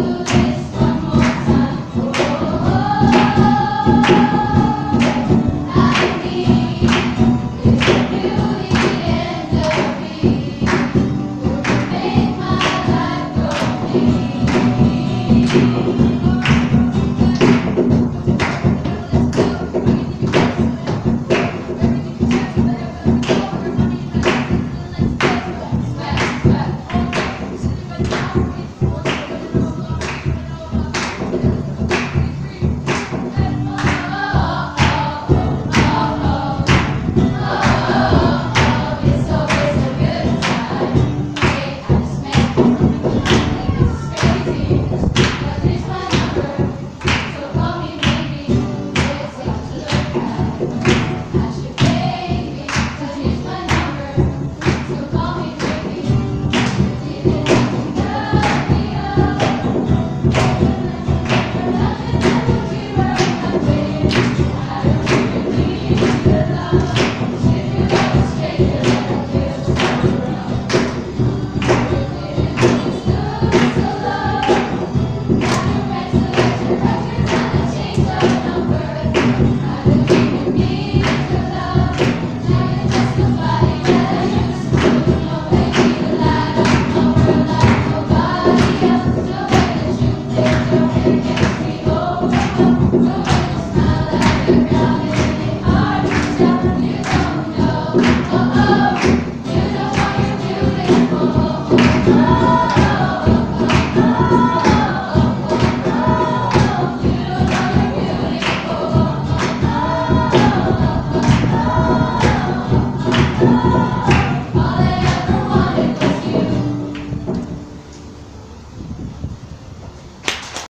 Música